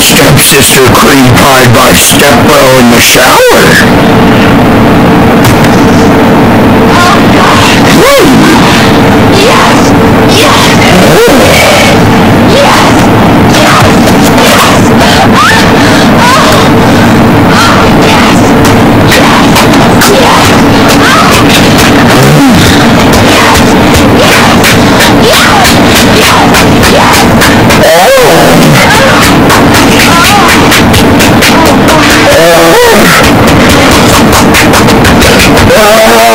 Stepsister cream pie by Stepbro in the shower. Oh!